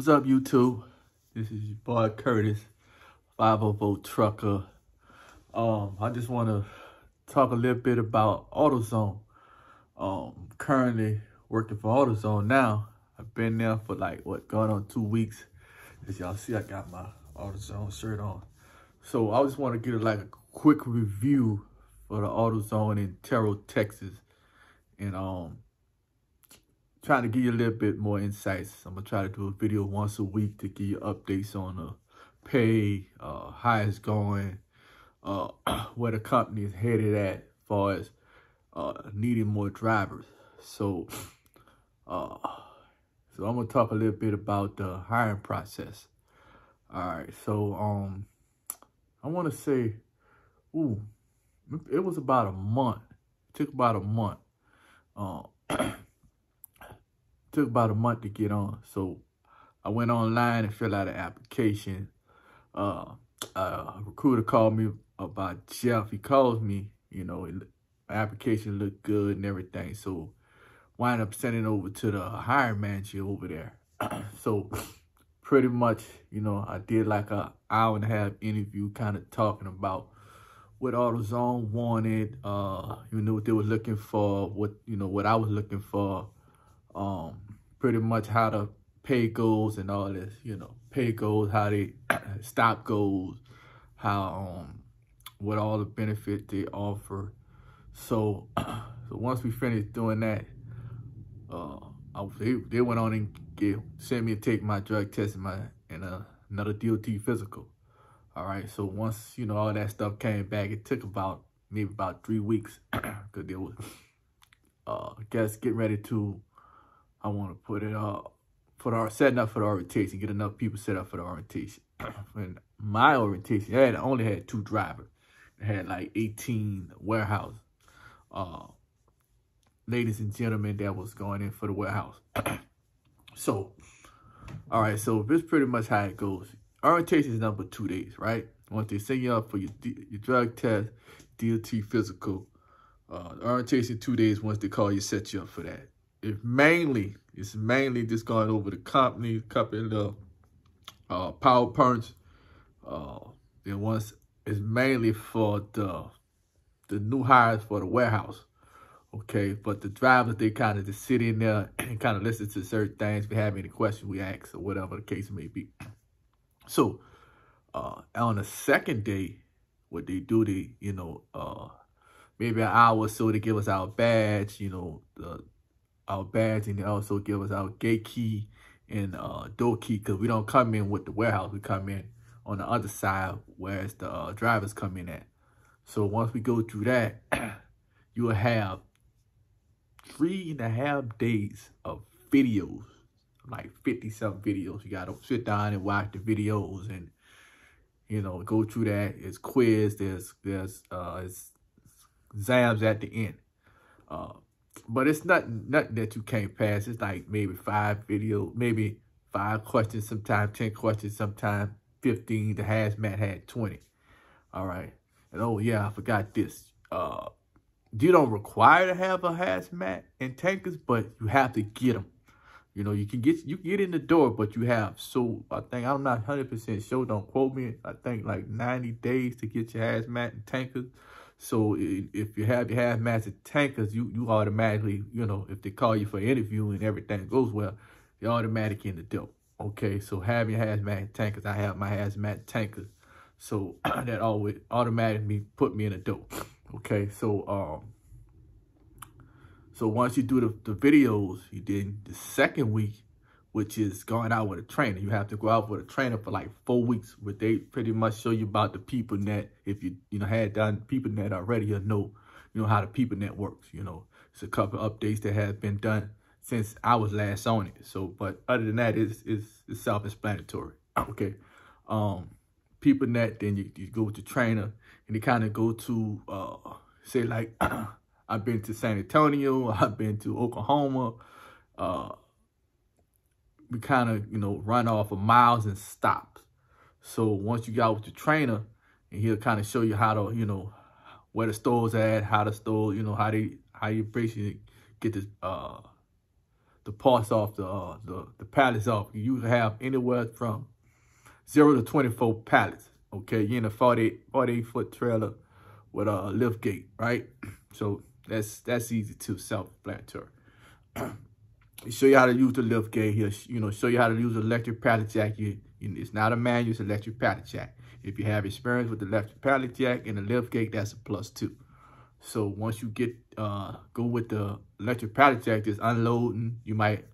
What's up, YouTube? This is your boy Curtis, 504 Trucker. Um, I just want to talk a little bit about AutoZone. Um, currently working for AutoZone now. I've been there for like, what, going on two weeks. As y'all see, I got my AutoZone shirt on. So I just want to get like a quick review for the AutoZone in Terrell, Texas. And um, trying to give you a little bit more insights. I'm gonna try to do a video once a week to give you updates on the pay, uh, how it's going, uh, where the company is headed at as far as uh, needing more drivers. So, uh, so I'm gonna talk a little bit about the hiring process. All right, so um, I want to say, ooh, it was about a month. It took about a month. Uh, took about a month to get on. So I went online and filled out an application. Uh, a recruiter called me about Jeff. He calls me, you know, application looked good and everything. So wind up sending over to the hiring manager over there. so pretty much, you know, I did like a hour and a half interview kind of talking about what AutoZone wanted, uh, you know, what they were looking for, what, you know, what I was looking for, um, pretty much how to pay goals and all this, you know, pay goals, how they stop goals, how, um, what all the benefit they offer. So, so once we finished doing that, uh, I, they, they went on and get, sent me to take my drug test and my, and uh, another DOT physical. All right. So once, you know, all that stuff came back, it took about, maybe about three weeks because they was, uh, I guess getting ready to I want to put it up for the setting up for the orientation, get enough people set up for the orientation. and my orientation, I had only had two drivers. I had like 18 warehouse uh, ladies and gentlemen that was going in for the warehouse. so, all right, so this pretty much how it goes. Orientation is number two days, right? Once they send you up for your, your drug test, DOT physical, uh, orientation two days once they call you, set you up for that it's mainly it's mainly just going over the company, company the uh, power punch. Uh, and once it's mainly for the the new hires for the warehouse. Okay, but the drivers they kind of just sit in there and kind of listen to certain things. If we have any questions, we ask or whatever the case may be. So uh, on the second day, what they do, they you know uh, maybe an hour or so to give us our badge. You know the our badge and they also give us our gate key and uh, door key because we don't come in with the warehouse. We come in on the other side whereas the uh, drivers come in at. So once we go through that, you will have three and a half days of videos, like 50 some videos. You got to sit down and watch the videos and, you know, go through that. It's quiz, there's, there's, uh, it's exams at the end. Uh, but it's not nothing that you can't pass. It's like maybe five video, maybe five questions, sometimes 10 questions, sometimes 15. The hazmat had 20. All right. And oh, yeah, I forgot this. Uh, you don't require to have a hazmat and tankers, but you have to get them. You know, you can get you get in the door, but you have so I think I'm not 100% sure. Don't quote me. I think like 90 days to get your hazmat and tankers. So if you have your hazmat and tankers, you you automatically, you know, if they call you for an interview and everything goes well, you're automatic in the dope. Okay, so having your hazmat tankers, I have my hazmat tankers. So that always automatically put me in a dope. Okay, so um so once you do the, the videos, you did the second week, which is going out with a trainer. You have to go out with a trainer for like four weeks, where they pretty much show you about the PeopleNet. If you you know had done PeopleNet already, you know you know how the PeopleNet works. You know, it's a couple updates that have been done since I was last on it. So, but other than that, it's it's, it's self-explanatory. Okay, um, PeopleNet. Then you, you go with the trainer, and you kind of go to uh, say like I've been to San Antonio, I've been to Oklahoma. Uh, we kind of, you know, run off of miles and stops. So once you got with your trainer, and he'll kind of show you how to, you know, where the store's at, how the store, you know, how they, how you basically get the, uh, the parts off, the uh, the the pallets off. You have anywhere from zero to twenty four pallets. Okay, you're in a 48, 48 foot trailer with a lift gate, right? So that's that's easy to self-explanatory. show you how to use the lift gate here. You know, show you how to use electric pallet jack. You, you, it's not a manual, it's electric pallet jack. If you have experience with the electric pallet jack and the lift gate, that's a plus two. So once you get uh go with the electric pallet jack, just unloading, you might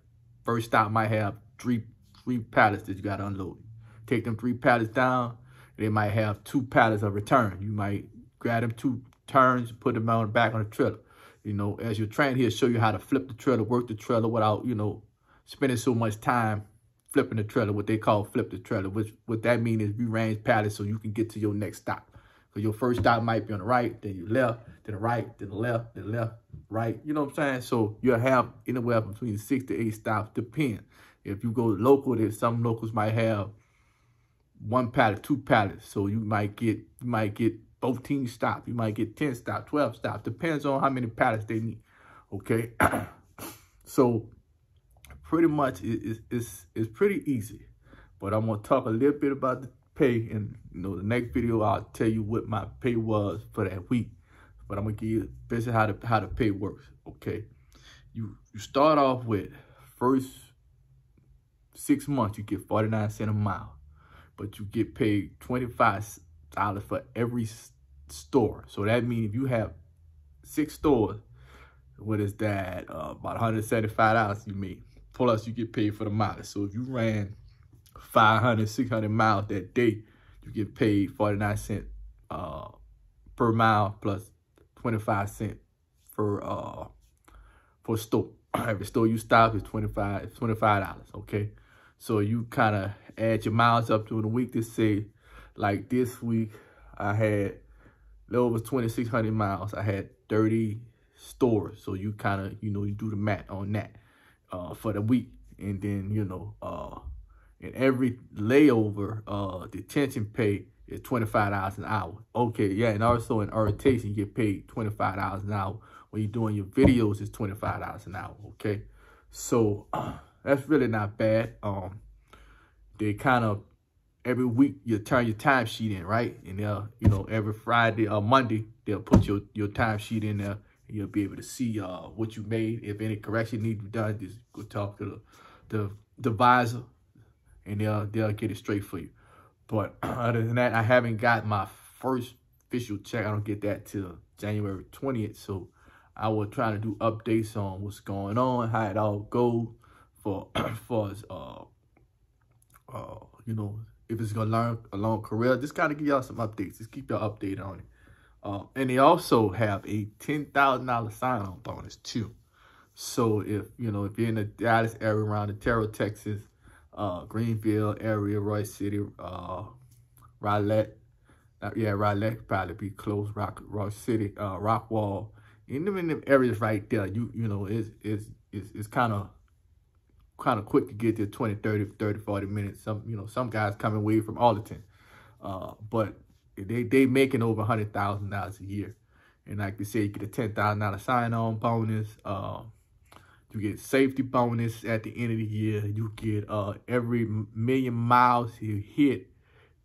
first stop might have three three pallets that you got to unload. Take them three pallets down. They might have two pallets of return. You might grab them two turns, put them on back on the trailer. You know, as you're trained here, show you how to flip the trailer, work the trailer without, you know, spending so much time flipping the trailer, what they call flip the trailer, which what that means is rearrange pallets so you can get to your next stop. So your first stop might be on the right, then you left, then the right, then the left, then the left, right. You know what I'm saying? So you'll have anywhere between six to eight stops, depend. If you go local, there's some locals might have one pallet, two pallets. So you might get you might get 14 stops. You might get 10 stop, 12 stop. Depends on how many pallets they need. Okay. so pretty much it's, it's, it's pretty easy. But I'm going to talk a little bit about the pay. And, you know, the next video, I'll tell you what my pay was for that week. But I'm going to give you basically how the, how the pay works. Okay. You, you start off with first six months, you get 49 cents a mile. But you get paid 25 dollars for every store. So that means if you have six stores, what is that? Uh, about $175 you make. Plus you get paid for the mileage. So if you ran 500, 600 miles that day, you get paid 49 cents uh, per mile plus 25 cents for uh for store. Every store you stop is 25 $25, okay? So you kind of add your miles up to the week to say, like this week, I had little over 2,600 miles. I had 30 stores. So you kind of, you know, you do the math on that uh, for the week. And then, you know, uh, in every layover, uh, detention pay is $25 an hour. Okay, yeah, and also in orientation, you get paid $25 an hour. When you're doing your videos, it's $25 an hour, okay? So uh, that's really not bad. Um, they kind of every week you turn your timesheet in, right? And they'll, you know, every Friday or Monday, they'll put your, your timesheet in there and you'll be able to see uh, what you made. If any correction needs to be done, just go talk to the, the, the advisor and they'll, they'll get it straight for you. But other than that, I haven't got my first official check. I don't get that till January 20th. So I will try to do updates on what's going on, how it all goes for, for uh, uh, you know, if it's gonna learn a long career, just gotta give y'all some updates. Just keep y'all updated on it. Uh, and they also have a $10,000 sign-on bonus too. So if, you know, if you're in the Dallas area around the Terrell, Texas, uh, Greenville area, Royse City, uh, Rowlett, uh, yeah, Rowlett probably be close, Rock, Rock City, uh, Rockwall, and in the areas right there, you, you know, it's, it's, it's, it's kind of kind of quick to get there 20, 30, 30, 40 minutes. Some, you know, some guys coming away from Arlington. Uh, but they, they making over $100,000 a year. And like you said, you get a $10,000 sign-on bonus. Uh, you get safety bonus at the end of the year. You get uh, every million miles you hit,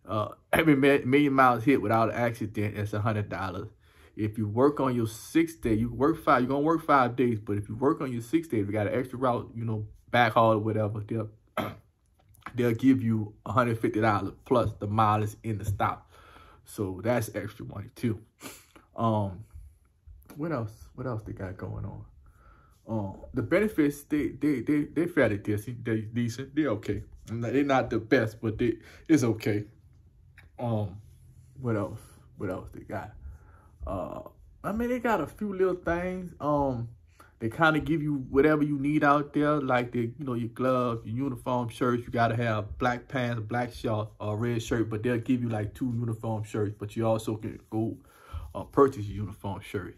uh, every million miles hit without an accident, that's $100. If you work on your sixth day, you work five, you're to work five days, but if you work on your sixth day, if you got an extra route, you know, backhaul or whatever, they'll they'll give you $150 plus the mileage in the stop. So that's extra money too. Um, what else? What else they got going on? Um, the benefits they they they they fairly decent. They decent. They're okay. They're not the best, but they it's okay. Um, what else? What else they got? Uh, I mean they got a few little things. Um, they kind of give you whatever you need out there, like the, you know, your gloves, your uniform shirts. You got to have black pants, black shorts, or red shirt, but they'll give you like two uniform shirts, but you also can go uh, purchase your uniform shirt.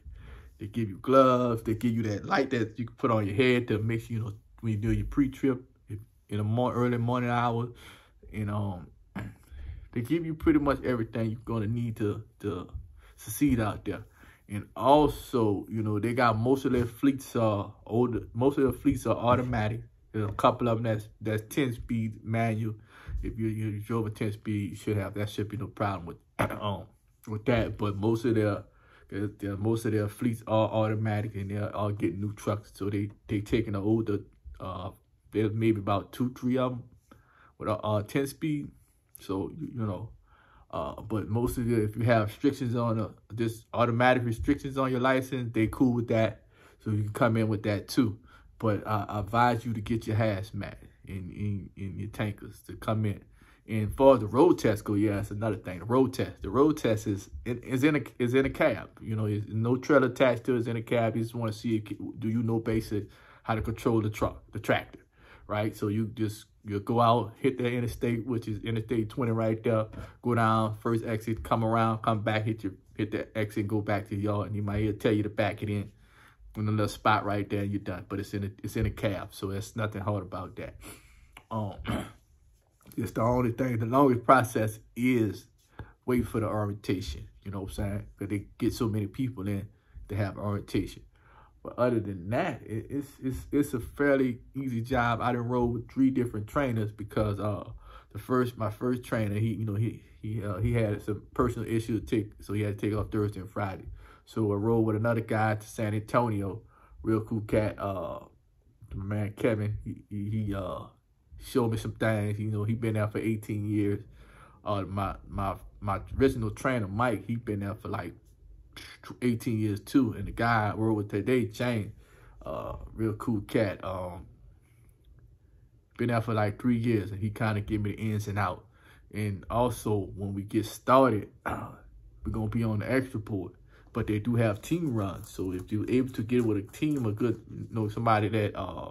They give you gloves. They give you that light that you can put on your head to make you know, when you do your pre-trip in the more early morning hours. And um, they give you pretty much everything you're going to need to, to succeed out there. And also, you know, they got most of their fleets are older. Most of their fleets are automatic. There's a couple of them that's that's 10 speed manual. If you you drove a 10 speed, you should have that should be no problem with um with that. But most of their most of their fleets are automatic and they're all getting new trucks. So they they taking the older uh there's maybe about two, three of them with a uh, 10 speed. So you, you know uh, but most of the, if you have restrictions on, uh, just automatic restrictions on your license, they cool with that. So you can come in with that too. But uh, I advise you to get your hazmat in, in, in your tankers to come in. And for the road test go, yeah, that's another thing. The road test. The road test is is in a is in a cab. You know, no trailer attached to it. It's in a cab. You just want to see, do you know basic how to control the truck, the tractor, right? So you just you go out, hit the interstate, which is Interstate 20 right there. Go down, first exit, come around, come back, hit your hit the exit, go back to y'all, and he might hear tell you to back it in in a little spot right there, and you're done. But it's in a it's in a cab, so there's nothing hard about that. Um, it's the only thing. The longest process is wait for the orientation. You know what I'm saying? Because they get so many people in to have orientation. But other than that, it, it's it's it's a fairly easy job. I done rode with three different trainers because uh the first my first trainer he you know he he uh, he had some personal issues take so he had to take off Thursday and Friday. So I rode with another guy to San Antonio, real cool cat. Uh, man Kevin he he, he uh showed me some things. You know he been there for 18 years. Uh my my my original trainer Mike he been there for like 18 years too. And the guy I work with today, Jane, uh, real cool cat. Um, been there for like three years and he kind of gave me the ins and out. And also when we get started, we're going to be on the extra port. But they do have team runs. So if you're able to get with a team, a good, you know, somebody that, uh,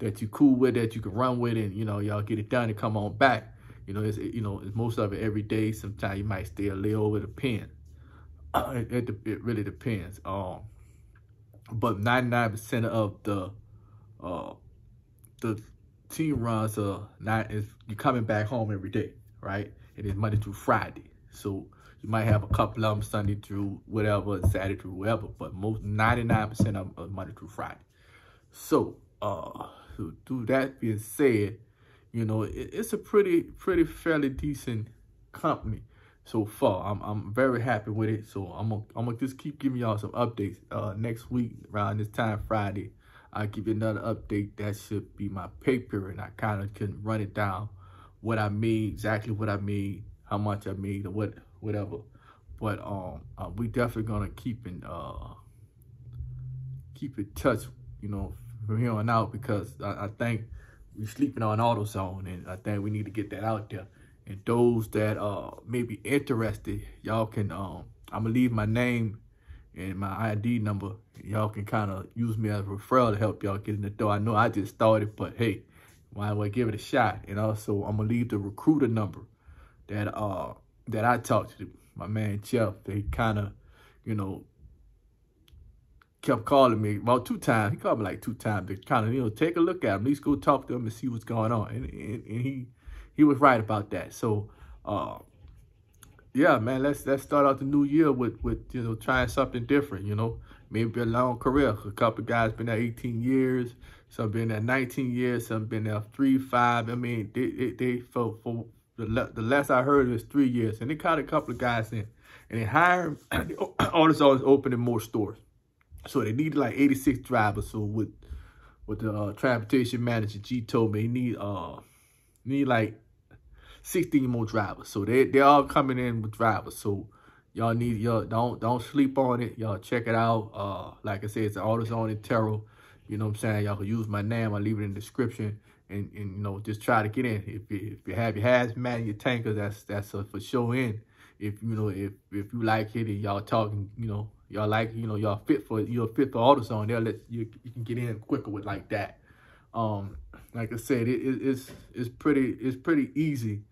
that you cool with, that you can run with and, you know, y'all get it done and come on back. You know, it's, you know, it's most of it every day. Sometimes you might stay a little over the pen. It, it, really depends. Um, but 99% of the uh, the team runs are not is you're coming back home every day, right? It is Monday through Friday. So you might have a couple of them Sunday through whatever, Saturday through whatever, but most 99% of them Monday through Friday. So, uh, so through that being said, you know, it, it's a pretty, pretty fairly decent company so far. I'm I'm very happy with it. So I'm gonna I'm gonna just keep giving y'all some updates. Uh, next week around this time Friday, I'll give you another update. That should be my paper, and I kind of can run it down, what I made, exactly what I made, how much I made, or what whatever. But um, uh, we definitely gonna keep in uh keep in touch, you know, from here on out because I, I think we're sleeping on AutoZone, and I think we need to get that out there. And those that uh may be interested, y'all can um I'm gonna leave my name and my ID number. Y'all can kind of use me as a referral to help y'all get in the door. I know I just started, but hey, might well give it a shot. And also I'm gonna leave the recruiter number that uh that I talked to my man Jeff. They kind of, you know, kept calling me about two times. He called me like two times to kind of, you know, take a look at him, at least go talk to him and see what's going on. And, and, and he he was right about that. So, uh, yeah, man, let's let's start out the new year with with you know trying something different. You know, maybe a long career. A couple guys been there 18 years, some been there 19 years, some been there three, five. I mean, they they, they for for the the last I heard was three years, and they caught a couple of guys in, and they hired all this always opening more stores. So they needed like 86 drivers. So with with the uh, transportation manager, G told me he need uh need like 16 more drivers. So they they all coming in with drivers. So y'all need y'all don't don't sleep on it. Y'all check it out. Uh, like I said, it's AutoZone in Terrell. You know what I'm saying? Y'all can use my name. I'll leave it in the description. And, and you know, just try to get in. If you, if you have your hazmat and your tanker, that's that's a for sure in. If you know if if you like it and y'all talking, you know, y'all like you know y'all fit for you're fit for AutoZone, they'll let you you can get in quicker with like that. Um, like I said, it, it, it's it's pretty it's pretty easy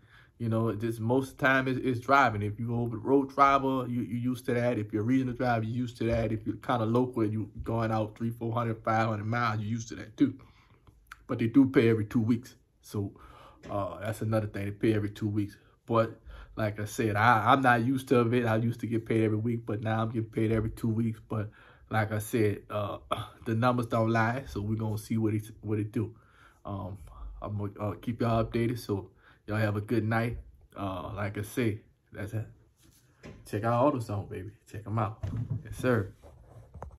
you know, just most the time it's, it's driving. If you're a road driver, you, you're used to that. If you're a regional driver, you're used to that. If you're kind of local and you're going out three, 400, 500 miles, you're used to that too. But they do pay every two weeks. So uh, that's another thing. They pay every two weeks. But like I said, I, I'm not used to it. I used to get paid every week, but now I'm getting paid every two weeks. But like I said, uh, the numbers don't lie, so we're gonna see what it what it do. Um, I'm gonna uh, keep y'all updated. So y'all have a good night. Uh, like I say, that's it. Check out AutoZone, baby. Check them out. Yes, sir.